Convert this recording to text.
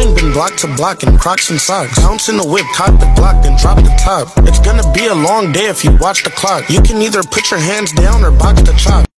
Riding been block to block in Crocs and socks. Bounce in the whip, top the Glock, then drop the top. It's gonna be a long day if you watch the clock. You can either put your hands down or box the chop.